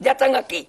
ya están aquí.